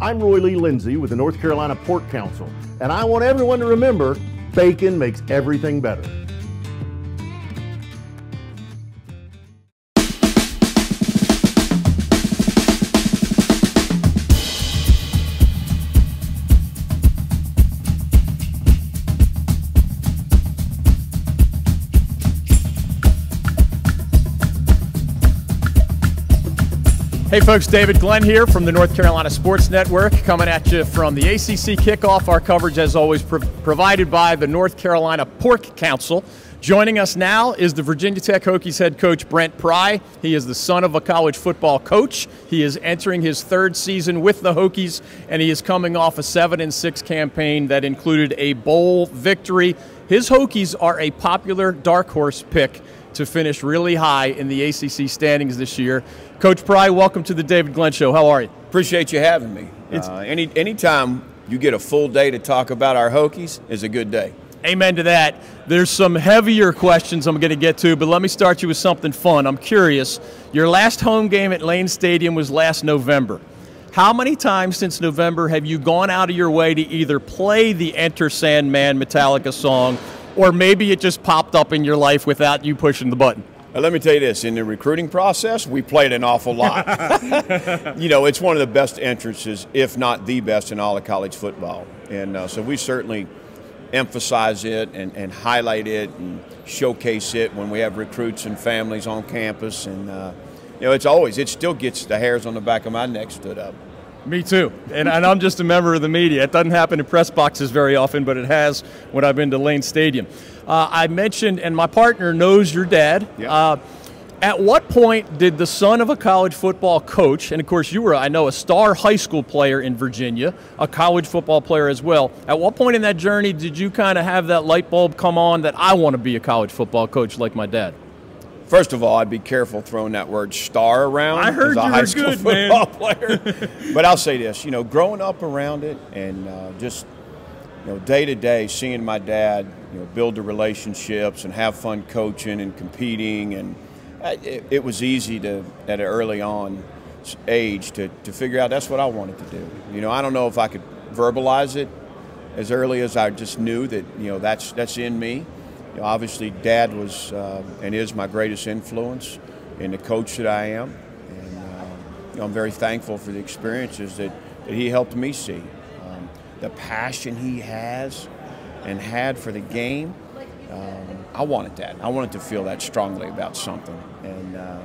I'm Roy Lee Lindsay with the North Carolina Pork Council, and I want everyone to remember bacon makes everything better. Hey folks, David Glenn here from the North Carolina Sports Network, coming at you from the ACC kickoff. Our coverage, as always, pro- provided by the North Carolina Pork Council. Joining us now is the Virginia Tech Hokies head coach Brent Pry. He is the son of a college football coach. He is entering his third season with the Hokies, and he is coming off a seven and six campaign that included a bowl victory. His Hokies are a popular dark horse pick to finish really high in the ACC standings this year. Coach Pry, welcome to the David Glenn Show. How are you? Appreciate you having me. Uh, any anytime you get a full day to talk about our Hokies is a good day. Amen to that. There's some heavier questions I'm going to get to, but let me start you with something fun. I'm curious. Your last home game at Lane Stadium was last November. How many times since November have you gone out of your way to either play the Enter Sandman Metallica song, or maybe it just popped up in your life without you pushing the button? Let me tell you this in the recruiting process, we played an awful lot. you know, it's one of the best entrances, if not the best, in all of college football. And uh, so we certainly emphasize it and, and, highlight it and showcase it when we have recruits and families on campus. And, uh, you know, it's always, it still gets the hairs on the back of my neck stood up. Me too. And, and, I'm just a member of the media. It doesn't happen in press boxes very often, but it has when I've been to Lane Stadium. Uh, I mentioned, and my partner knows your dad. Yep. Uh, at what point did the son of a college football coach, and of course you were, I know, a star high school player in Virginia, a college football player as well. At what point in that journey did you kind of have that light bulb come on that I want to be a college football coach like my dad? First of all, I'd be careful throwing that word "star" around. I heard as a you high were school good, football man. player. but I'll say this: you know, growing up around it, and uh, just you know, day to day, seeing my dad, you know, build the relationships and have fun coaching and competing, and uh, it, it was easy to at an early on age to, to figure out that's what I wanted to do. You know, I don't know if I could verbalize it as early as I just knew that you know that's that's in me. You know, obviously, Dad was uh, and is my greatest influence in the coach that I am, and uh, you know, I'm very thankful for the experiences that, that he helped me see. Um, the passion he has and had for the game, um, I wanted that. I wanted to feel that strongly about something, and uh,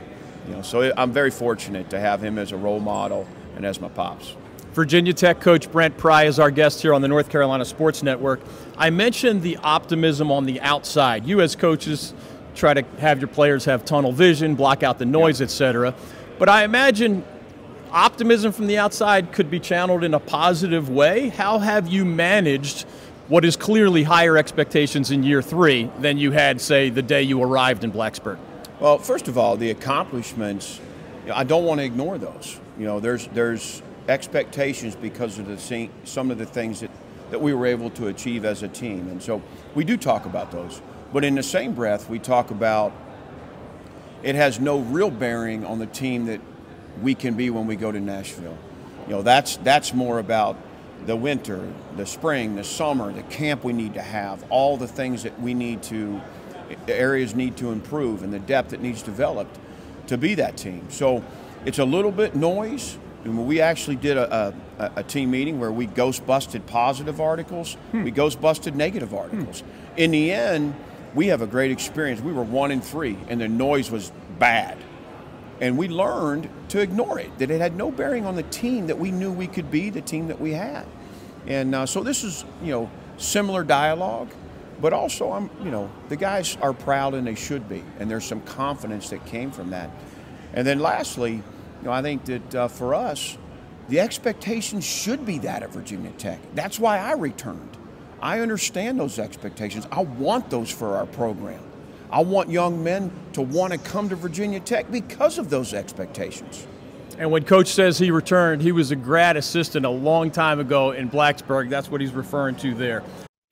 you know, so I'm very fortunate to have him as a role model and as my pops. Virginia Tech coach Brent Pry is our guest here on the North Carolina Sports Network. I mentioned the optimism on the outside. You, as coaches, try to have your players have tunnel vision, block out the noise, Yeah. etc. But I imagine optimism from the outside could be channeled in a positive way. How have you managed what is clearly higher expectations in year three than you had, say, the day you arrived in Blacksburg? Well, first of all, the accomplishments, I don't want to ignore those. You know, there's there's expectations because of the some of the things that, that we were able to achieve as a team, and so we do talk about those. But in the same breath, we talk about it has no real bearing on the team that we can be when we go to Nashville. You know, that's that's more about the winter, the spring, the summer, the camp we need to have, all the things that we need to areas need to improve and the depth that needs developed to be that team. So it's a little bit noise. And we actually did a, a, a team meeting where we ghost busted positive articles, we ghost busted negative articles. In the end, we have a great experience. We were one in three, and the noise was bad. And we learned to ignore it, that it had no bearing on the team that we knew we could be, the team that we had. And uh, so this is, you know, similar dialogue, but also I'm, you know, the guys are proud and they should be, and there's some confidence that came from that. And then lastly, know, I think that uh, for us, the expectations should be that at Virginia Tech. That's why I returned. I understand those expectations. I want those for our program. I want young men to want to come to Virginia Tech because of those expectations. And when Coach says he returned, he was a grad assistant a long time ago in Blacksburg. That's what he's referring to there.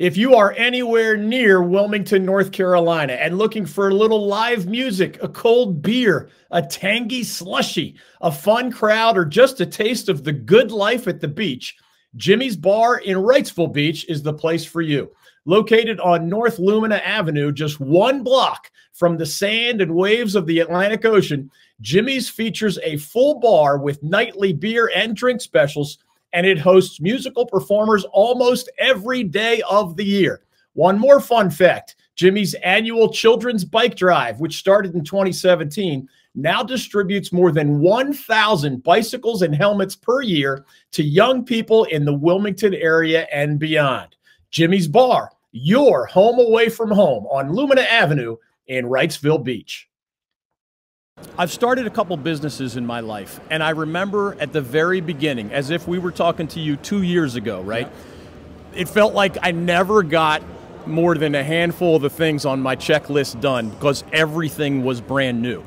If you are anywhere near Wilmington, North Carolina, and looking for a little live music, a cold beer, a tangy slushy, a fun crowd, or just a taste of the good life at the beach, Jimmy's Bar in Wrightsville Beach is the place for you. Located on North Lumina Avenue, just one block from the sand and waves of the Atlantic Ocean, Jimmy's features a full bar with nightly beer and drink specials and it hosts musical performers almost every day of the year. One more fun fact Jimmy's annual children's bike drive, which started in 2017, now distributes more than 1,000 bicycles and helmets per year to young people in the Wilmington area and beyond. Jimmy's Bar, your home away from home on Lumina Avenue in Wrightsville Beach. I've started a couple businesses in my life, and I remember at the very beginning, as if we were talking to you two years ago, right? Yeah. It felt like I never got more than a handful of the things on my checklist done because everything was brand new.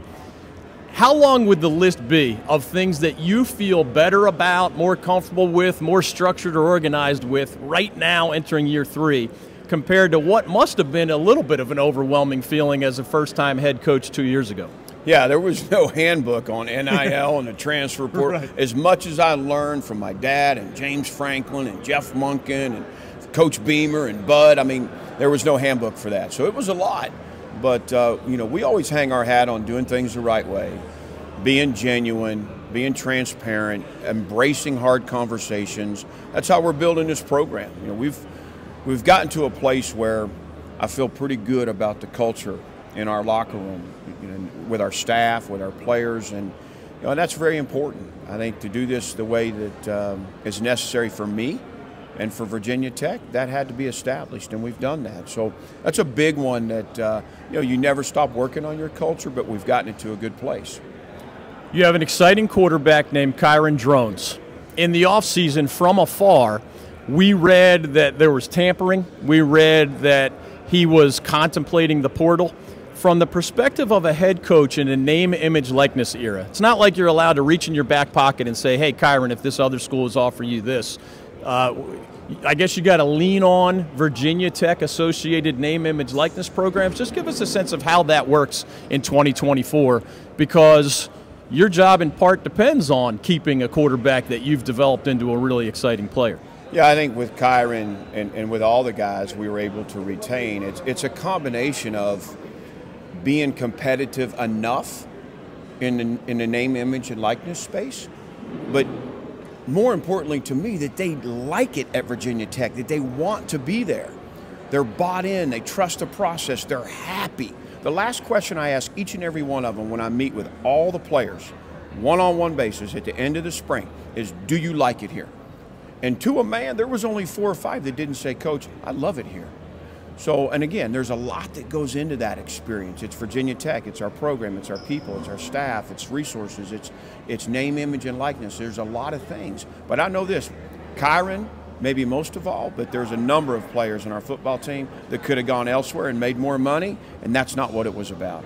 How long would the list be of things that you feel better about, more comfortable with, more structured or organized with right now entering year three, compared to what must have been a little bit of an overwhelming feeling as a first time head coach two years ago? Yeah, there was no handbook on NIL and the transfer portal. Right. As much as I learned from my dad and James Franklin and Jeff Monken and Coach Beamer and Bud, I mean, there was no handbook for that. So it was a lot. But, uh, you know, we always hang our hat on doing things the right way, being genuine, being transparent, embracing hard conversations. That's how we're building this program. You know, we've, we've gotten to a place where I feel pretty good about the culture in our locker room, you know, with our staff, with our players, and you know, that's very important. I think to do this the way that um, is necessary for me and for Virginia Tech, that had to be established, and we've done that. So that's a big one that uh, you know you never stop working on your culture, but we've gotten it to a good place. You have an exciting quarterback named Kyron Drones. In the offseason, from afar, we read that there was tampering. We read that he was contemplating the portal from the perspective of a head coach in a name, image, likeness era, it's not like you're allowed to reach in your back pocket and say, hey, Kyron, if this other school is offering you this, uh, I guess you got to lean on Virginia Tech associated name, image, likeness programs. Just give us a sense of how that works in 2024 because your job in part depends on keeping a quarterback that you've developed into a really exciting player. Yeah, I think with Kyron and, and with all the guys we were able to retain, it's, it's a combination of being competitive enough in the, in the name, image, and likeness space, but more importantly to me, that they like it at Virginia Tech, that they want to be there. They're bought in, they trust the process, they're happy. The last question I ask each and every one of them when I meet with all the players, one on one basis at the end of the spring, is Do you like it here? And to a man, there was only four or five that didn't say, Coach, I love it here. So, and again, there's a lot that goes into that experience. It's Virginia Tech, it's our program, it's our people, it's our staff, it's resources, it's it's name, image, and likeness. There's a lot of things. But I know this, Kyron, maybe most of all, but there's a number of players in our football team that could have gone elsewhere and made more money, and that's not what it was about.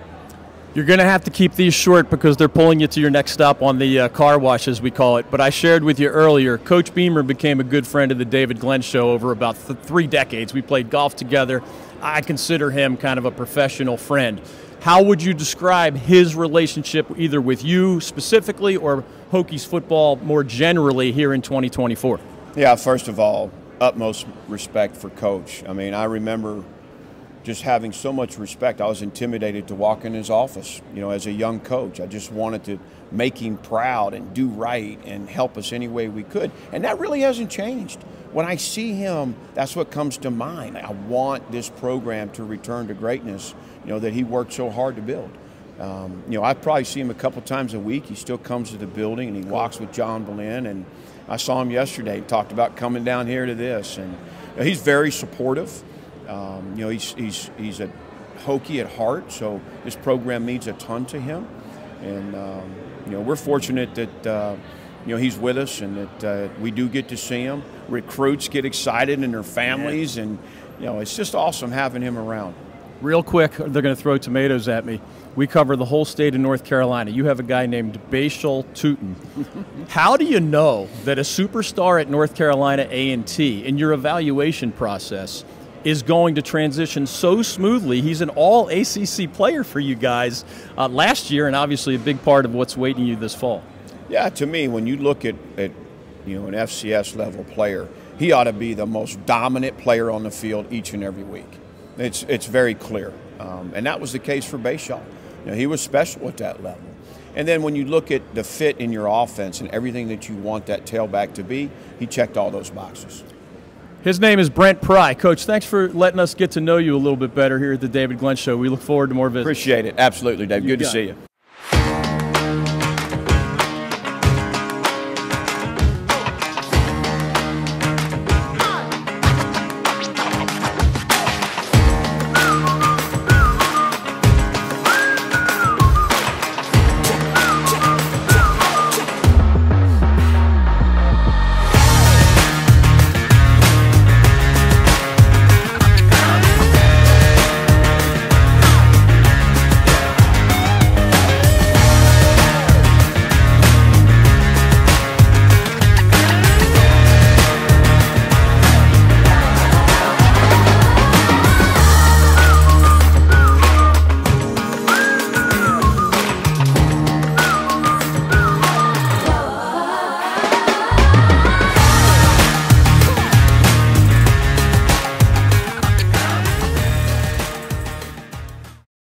You're going to have to keep these short because they're pulling you to your next stop on the uh, car wash, as we call it. But I shared with you earlier, Coach Beamer became a good friend of the David Glenn Show over about th- three decades. We played golf together. I consider him kind of a professional friend. How would you describe his relationship either with you specifically or Hokies football more generally here in 2024? Yeah, first of all, utmost respect for Coach. I mean, I remember just having so much respect. I was intimidated to walk in his office, you know, as a young coach. I just wanted to make him proud and do right and help us any way we could. And that really hasn't changed. When I see him, that's what comes to mind. I want this program to return to greatness, you know, that he worked so hard to build. Um, you know, I probably see him a couple times a week. He still comes to the building and he walks with John Ballein. And I saw him yesterday. He talked about coming down here to this. And you know, he's very supportive. Um, you know, he's, he's, he's a Hokie at heart, so this program means a ton to him. And, um, you know, we're fortunate that, uh, you know, he's with us and that uh, we do get to see him. Recruits get excited and their families, yeah. and, you know, it's just awesome having him around. Real quick, they're going to throw tomatoes at me. We cover the whole state of North Carolina. You have a guy named Bhayshul Tuten. How do you know that a superstar at North Carolina A&T in your evaluation process – is going to transition so smoothly. He's an all ACC player for you guys uh, last year, and obviously a big part of what's waiting you this fall. Yeah, to me, when you look at, at you know an FCS level player, he ought to be the most dominant player on the field each and every week. It's it's very clear, um, and that was the case for Bhayshul. You know, he was special at that level. And then when you look at the fit in your offense and everything that you want that tailback to be, he checked all those boxes. His name is Brent Pry. Coach, thanks for letting us get to know you a little bit better here at the David Glenn Show. We look forward to more visits. Appreciate it. Absolutely, Dave. You Good to see you.